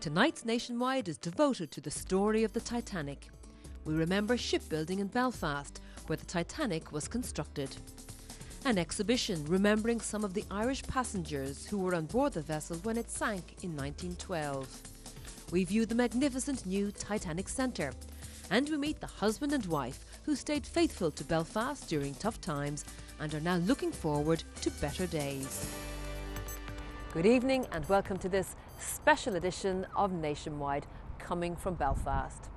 Tonight's Nationwide is devoted to the story of the Titanic. We remember shipbuilding in Belfast, where the Titanic was constructed. An exhibition remembering some of the Irish passengers who were on board the vessel when it sank in 1912. We view the magnificent new Titanic Centre, and we meet the husband and wife who stayed faithful to Belfast during tough times and are now looking forward to better days. Good evening and welcome to this special edition of Nationwide coming from Belfast.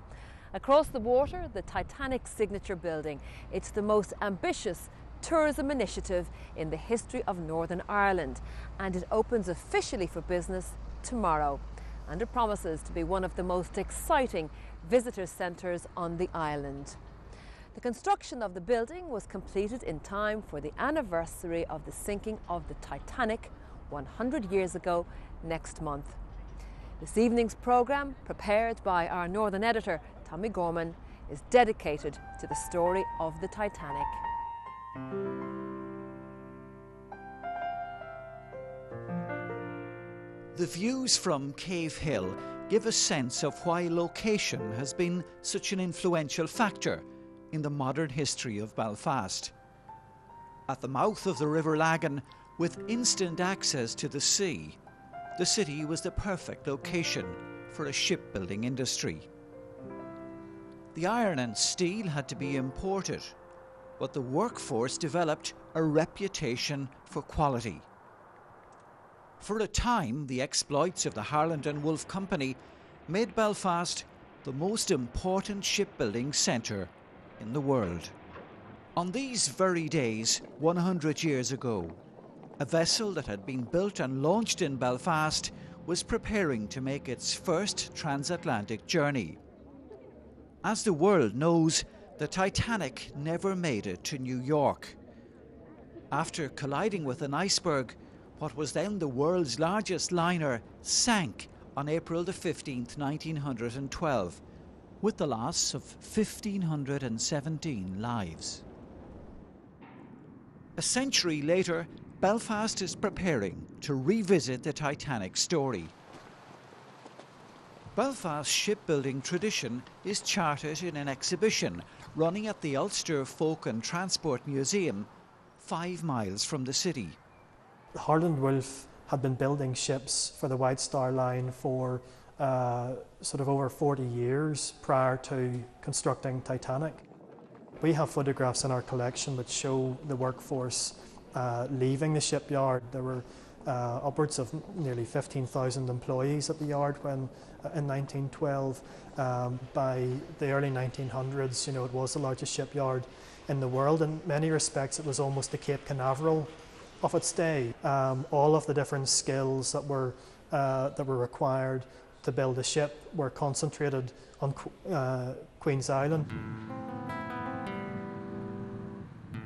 Across the water, the Titanic Signature Building. It's the most ambitious tourism initiative in the history of Northern Ireland and it opens officially for business tomorrow and it promises to be one of the most exciting visitor centres on the island. The construction of the building was completed in time for the anniversary of the sinking of the Titanic 100 years ago next month. This evening's programme, prepared by our Northern editor Tommie Gorman, is dedicated to the story of the Titanic. The views from Cave Hill give a sense of why location has been such an influential factor in the modern history of Belfast. At the mouth of the River Lagan, with instant access to the sea, the city was the perfect location for a shipbuilding industry. The iron and steel had to be imported, but the workforce developed a reputation for quality. For a time, the exploits of the Harland and Wolff Company made Belfast the most important shipbuilding centre in the world. On these very days, 100 years ago, a vessel that had been built and launched in Belfast was preparing to make its first transatlantic journey. As the world knows, the Titanic never made it to New York. After colliding with an iceberg, what was then the world's largest liner sank on April the 15th, 1912, with the loss of 1,517 lives. A century later, Belfast is preparing to revisit the Titanic story. Belfast's shipbuilding tradition is charted in an exhibition running at the Ulster Folk and Transport Museum, five miles from the city. Harland Wolff had been building ships for the White Star Line for uh, sort of over 40 years prior to constructing Titanic. We have photographs in our collection which show the workforce uh, leaving the shipyard. There were uh, upwards of nearly 15,000 employees at the yard when uh, in 1912. Um, by the early 1900s, you know, it was the largest shipyard in the world. In many respects, it was almost the Cape Canaveral of its day. Um, all of the different skills that were uh, that were required to build a ship were concentrated on uh, Queen's Island.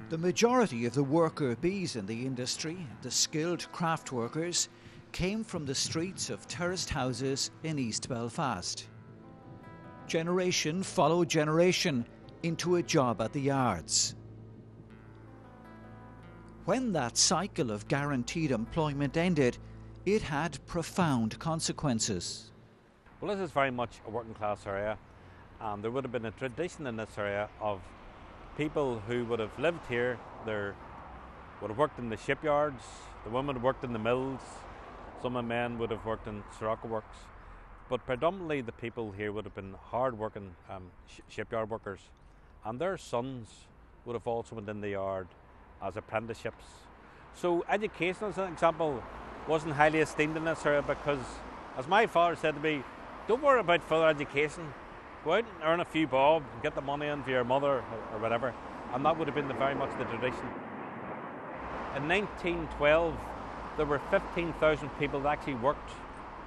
The majority of the worker bees in the industry, the skilled craft workers, came from the streets of terraced houses in East Belfast. Generation followed generation into a job at the yards. When that cycle of guaranteed employment ended, it had profound consequences. Well, this is very much a working class area, and there would have been a tradition in this area of people who would have lived here, they would have worked in the shipyards, the women worked in the mills, some of the men would have worked in Sirocco works, but predominantly the people here would have been hard working um, sh- shipyard workers, and their sons would have also been in the yard as apprenticeships. So, education, as an example, wasn't highly esteemed in this area because, as my father said to me, don't worry about further education, go out and earn a few bob, get the money in for your mother or whatever. And that would have been the, very much the tradition. In 1912, there were 15,000 people that actually worked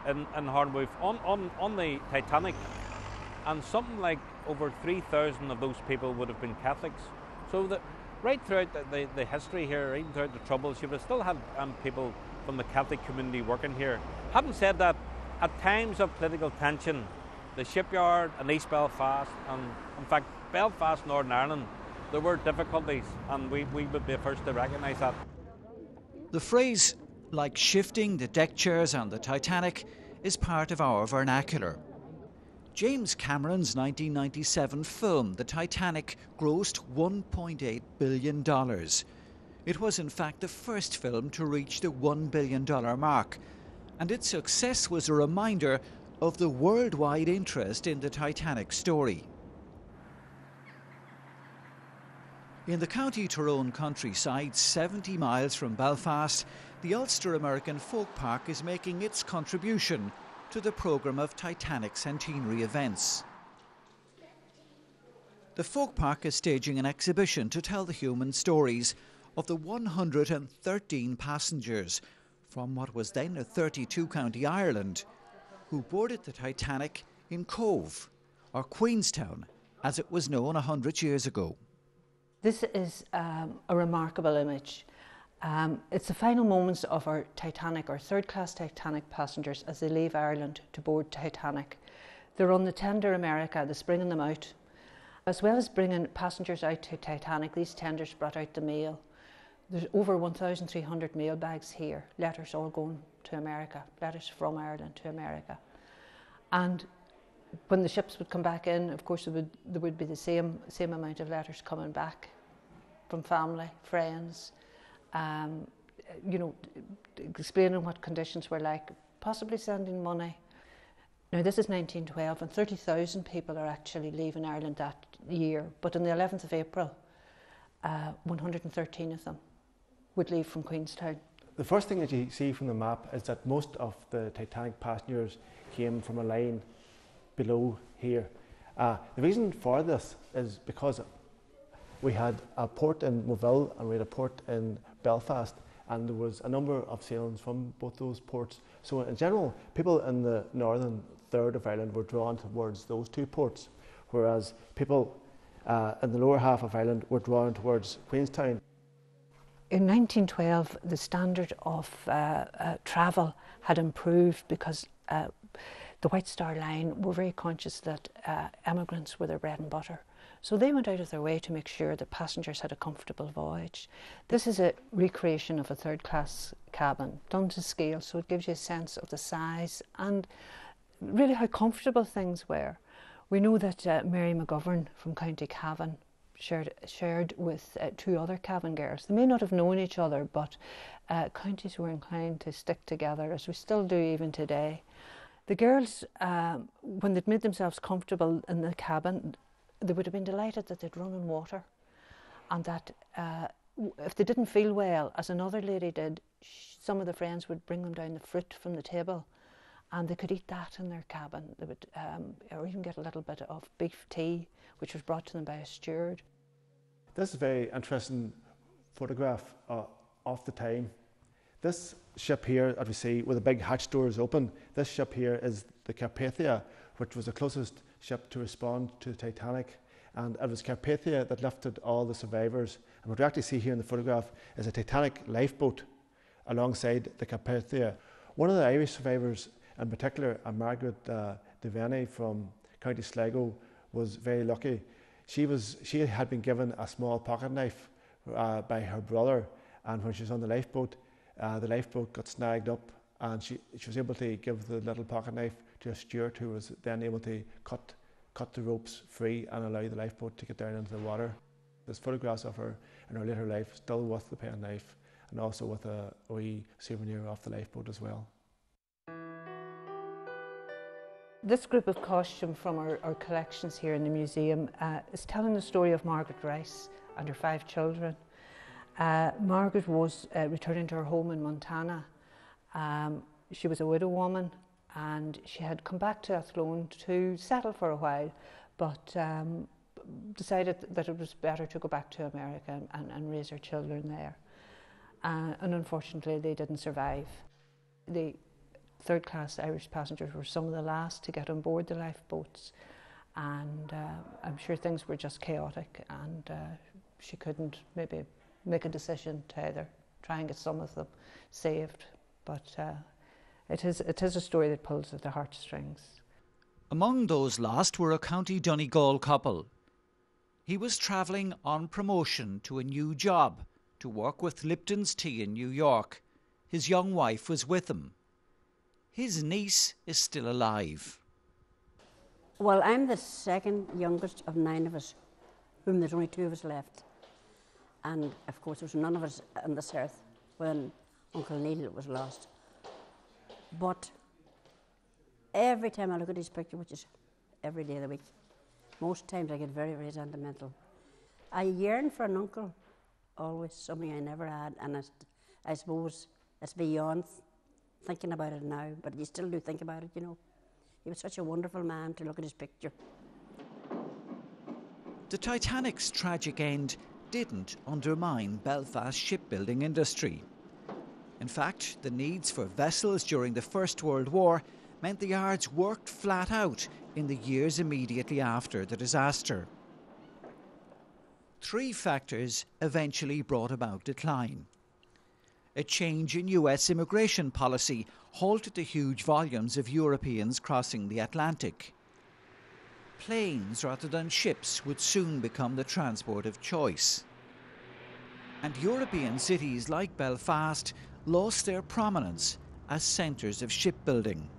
in, in Harland on, on, on the Titanic. And something like over 3,000 of those people would have been Catholics. So that right throughout the, the, the, history here, even throughout the Troubles, you would have still had um, people from the Catholic community working here. Having said that, at times of political tension, the shipyard in East Belfast, and in fact, Belfast, Northern Ireland, there were difficulties, and we, we would be the first to recognise that. The phrase, like shifting the deck chairs on the Titanic, is part of our vernacular. James Cameron's 1997 film, The Titanic, grossed $1.8 billion. It was, in fact, the first film to reach the $1 billion mark, and its success was a reminder of the worldwide interest in the Titanic story. In the County Tyrone countryside, 70 miles from Belfast, the Ulster American Folk Park is making its contribution to the programme of Titanic centenary events. The Folk Park is staging an exhibition to tell the human stories of the 113 passengers from what was then a 32 county Ireland who boarded the Titanic in Cobh, or Queenstown, as it was known a hundred years ago. This is um, a remarkable image. Um, it's the final moments of our Titanic, our third class Titanic passengers as they leave Ireland to board Titanic. They're on the tender America, that's bringing them out. As well as bringing passengers out to Titanic, these tenders brought out the mail. There's over 1,300 mail bags here, letters all going to America, letters from Ireland to America. And when the ships would come back in, of course, there would, there would be the same, same amount of letters coming back from family, friends, um, you know, explaining what conditions were like, possibly sending money. Now, this is 1912, and 30,000 people are actually leaving Ireland that year. But on the 11th of April, uh, 113 of them would leave from Queenstown. The first thing that you see from the map is that most of the Titanic passengers came from a line below here. Uh, the reason for this is because we had a port in Moville and we had a port in Belfast, and there was a number of sailings from both those ports. So, in general, people in the northern third of Ireland were drawn towards those two ports, whereas people uh, in the lower half of Ireland were drawn towards Queenstown. In 1912, the standard of uh, uh, travel had improved because uh, the White Star Line were very conscious that uh, emigrants were their bread and butter. So they went out of their way to make sure that passengers had a comfortable voyage. This is a recreation of a third class cabin done to scale, so it gives you a sense of the size and really how comfortable things were. We know that uh, Mary McGovern from County Cavan shared, shared with uh, two other Cavan girls. They may not have known each other, but uh, counties were inclined to stick together, as we still do even today. The girls, um, when they'd made themselves comfortable in the cabin, they would have been delighted that they'd run in water and that uh, if they didn't feel well, as another lady did, some of the friends would bring them down the fruit from the table and they could eat that in their cabin. They would, um, or even get a little bit of beef tea, which was brought to them by a steward. This is a very interesting photograph uh, of the time. This ship here that we see with the big hatch doors open, this ship here is the Carpathia, which was the closest ship to respond to the Titanic. And it was Carpathia that lifted all the survivors. And what we actually see here in the photograph is a Titanic lifeboat alongside the Carpathia. One of the Irish survivors, in particular, a Margaret uh, Devaney from County Sligo, was very lucky. She, was, she had been given a small pocket knife uh, by her brother, and when she was on the lifeboat, uh, the lifeboat got snagged up, and she, she was able to give the little pocket knife to a steward who was then able to cut, cut the ropes free and allow the lifeboat to get down into the water. There's photographs of her in her later life, still with the pen knife, and also with a wee souvenir off the lifeboat as well. This group of costume from our, our collections here in the museum uh, is telling the story of Margaret Rice and her five children. Uh, Margaret was uh, returning to her home in Montana. Um, she was a widow woman and she had come back to Athlone to settle for a while, but um, decided that it was better to go back to America and, and raise her children there. Uh, and unfortunately, they didn't survive. The third class Irish passengers were some of the last to get on board the lifeboats, and uh, I'm sure things were just chaotic, and uh, she couldn't maybe make a decision to either try and get some of them saved, but uh, it is, it is a story that pulls at the heartstrings. Among those lost were a County Donegal couple. He was travelling on promotion to a new job to work with Lipton's Tea in New York. His young wife was with him. His niece is still alive. Well, I'm the second youngest of nine of us, whom there's only two of us left. And of course, there was none of us on this earth when Uncle Neil was lost. But every time I look at his picture, which is every day of the week, most times I get very, very sentimental. I yearn for an uncle, always something I never had, and I, I suppose it's beyond thinking about it now, but you still do think about it, you know. He was such a wonderful man to look at his picture. The Titanic's tragic end didn't undermine Belfast's shipbuilding industry. In fact, the needs for vessels during the First World War meant the yards worked flat out in the years immediately after the disaster. Three factors eventually brought about decline. A change in US immigration policy halted the huge volumes of Europeans crossing the Atlantic. Planes rather than ships would soon become the transport of choice. And European cities like Belfast lost their prominence as centres of shipbuilding.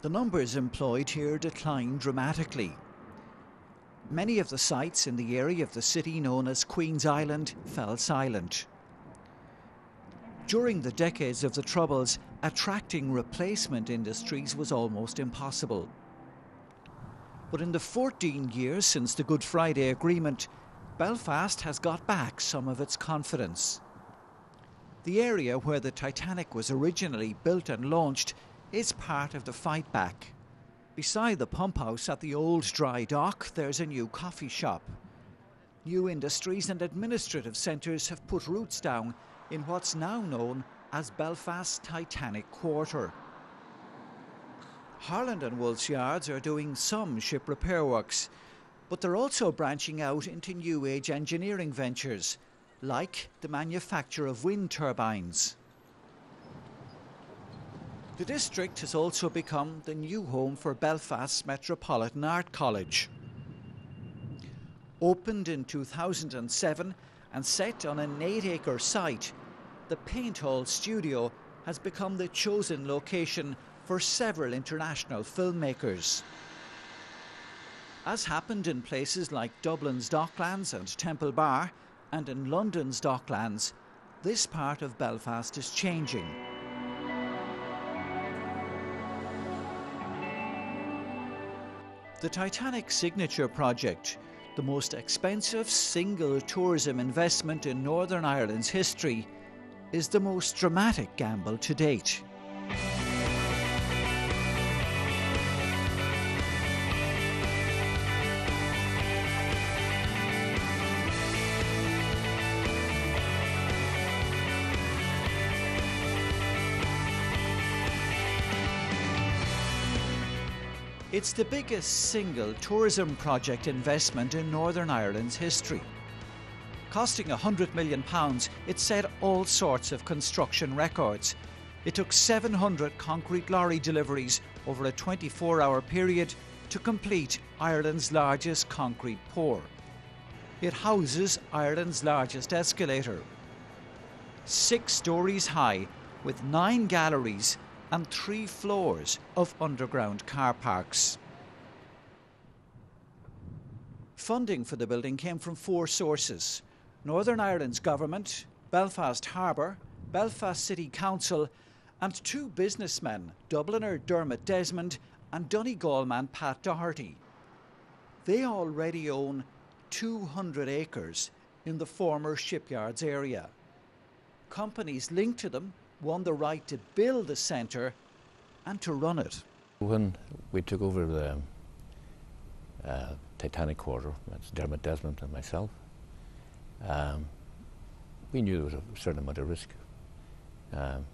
The numbers employed here declined dramatically. Many of the sites in the area of the city known as Queen's Island fell silent. During the decades of the Troubles, attracting replacement industries was almost impossible. But in the 14 years since the Good Friday Agreement, Belfast has got back some of its confidence. The area where the Titanic was originally built and launched is part of the fight back. Beside the pump house at the old dry dock, there's a new coffee shop. New industries and administrative centres have put roots down in what's now known as Belfast's Titanic Quarter. Harland and Wolff's yards are doing some ship repair works, but they're also branching out into new age engineering ventures, like the manufacture of wind turbines. The district has also become the new home for Belfast's Metropolitan Art College. Opened in 2007 and set on an eight acre site, the Paint Hall studio has become the chosen location for several international filmmakers. As happened in places like Dublin's Docklands and Temple Bar, and in London's Docklands, this part of Belfast is changing. The Titanic Signature Project, the most expensive single tourism investment in Northern Ireland's history, is the most dramatic gamble to date. It's the biggest single tourism project investment in Northern Ireland's history. Costing £100 million, it set all sorts of construction records. It took 700 concrete lorry deliveries over a 24 hour period to complete Ireland's largest concrete pour. It houses Ireland's largest escalator. Six stories high, with nine galleries and three floors of underground car parks. Funding for the building came from four sources Northern Ireland's government, Belfast Harbour, Belfast City Council, and two businessmen, Dubliner Dermot Desmond and Donegal man Pat Doherty. They already own 200 acres in the former shipyards area. Companies linked to them won the right to build the centre and to run it. When we took over the uh, Titanic Quarter, that's Dermot Desmond and myself, um, we knew there was a certain amount of risk um,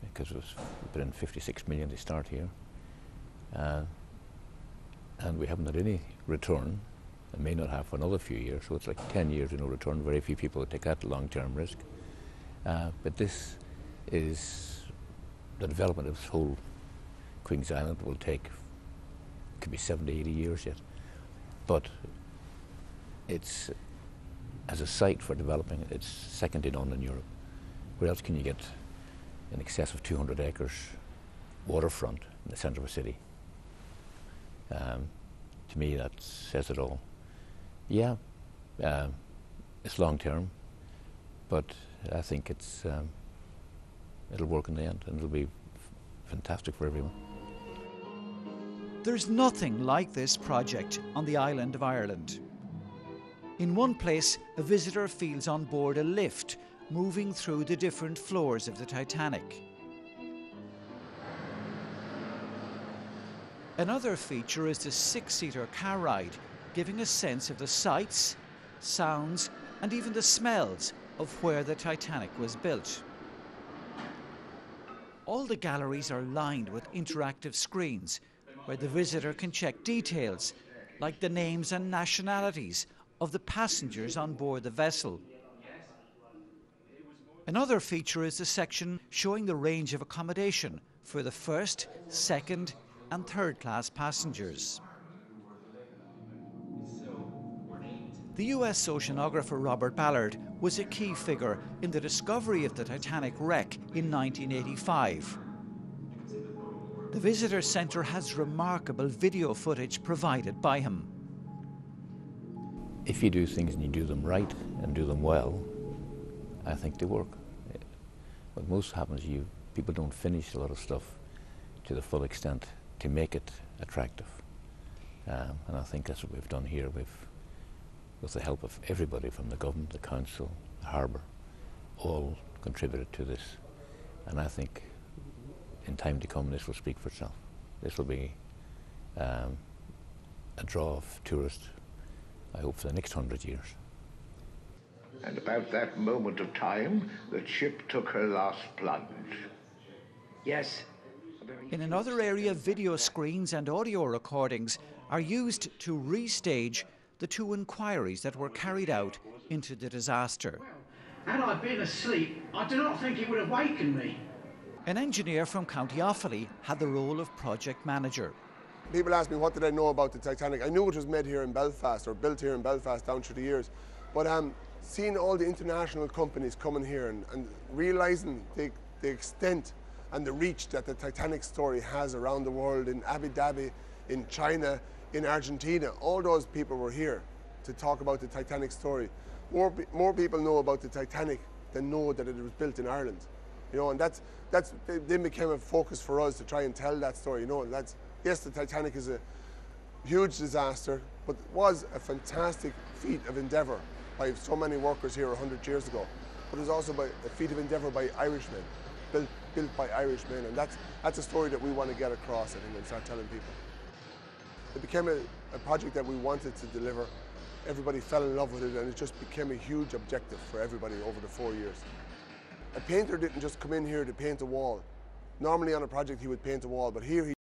because it was put in 56 million to start here. Uh, and we haven't had any return and may not have for another few years. So it's like 10 years of no return. Very few people take that long term risk. Uh, but this is the development of this whole Queen's Island will take, could be 70, 80 years yet. But it's, as a site for developing it, it's second to none in Europe. Where else can you get in excess of 200 acres waterfront in the centre of a city. Um, to me, that says it all. Yeah, um, it's long term, but I think it's um, it'll work in the end, and it'll be fantastic for everyone. There's nothing like this project on the island of Ireland. In one place, a visitor feels on board a lift moving through the different floors of the Titanic. Another feature is the six seater car ride, giving a sense of the sights, sounds, and even the smells of where the Titanic was built. All the galleries are lined with interactive screens where the visitor can check details like the names and nationalities of the passengers on board the vessel. Another feature is the section showing the range of accommodation for the first, second, and third class passengers. The US oceanographer Robert Ballard was a key figure in the discovery of the Titanic wreck in 1985. The Visitor Centre has remarkable video footage provided by him. If you do things and you do them right and do them well, I think they work. What most happens, you people don't finish a lot of stuff to the full extent to make it attractive. Um, and I think that's what we've done here. We've, with the help of everybody from the government, the council, the harbour, all contributed to this. And I think in time to come, this will speak for itself. This will be um, a draw of tourists, I hope, for the next hundred years. And about that moment of time, the ship took her last plunge. Yes. In another area, video screens and audio recordings are used to restage the two inquiries that were carried out into the disaster. Had I been asleep, I do not think it would have wakened me. An engineer from County Offaly had the role of project manager. People ask me what did I know about the Titanic. I knew it was made here in Belfast or built here in Belfast down through the years. But um, seeing all the international companies coming here and, and realising the, the extent and the reach that the Titanic story has around the world in Abu Dhabi, in China, in Argentina, all those people were here to talk about the Titanic story. More, more people know about the Titanic than know that it was built in Ireland. You know, and that's, that's then became a focus for us to try and tell that story. You know, that's, yes, the Titanic is a huge disaster, but it was a fantastic feat of endeavour by so many workers here 100 years ago. But it was also by, a feat of endeavour by Irishmen, built, built by Irishmen, and that's, that's a story that we want to get across, I think, and start telling people. It became a, a project that we wanted to deliver. Everybody fell in love with it, and it just became a huge objective for everybody over the four years. A painter didn't just come in here to paint a wall. Normally on a project he would paint a wall, but here he